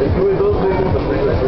Estuve dos veces en la